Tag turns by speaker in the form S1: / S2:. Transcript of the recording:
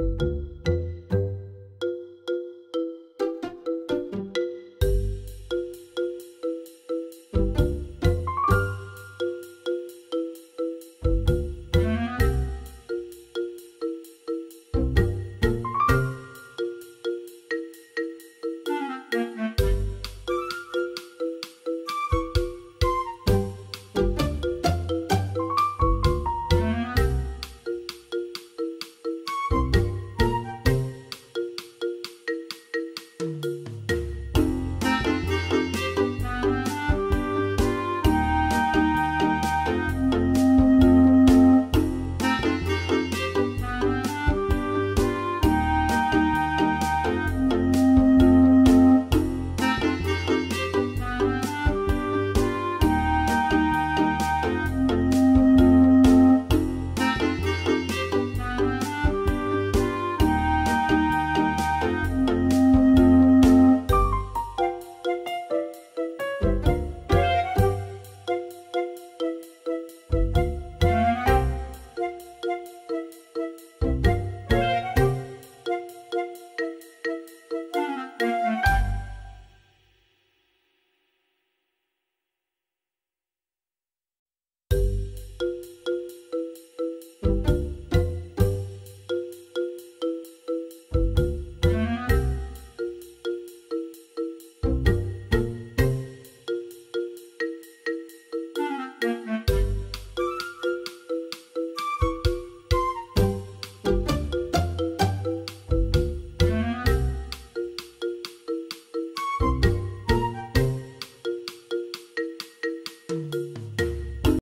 S1: you you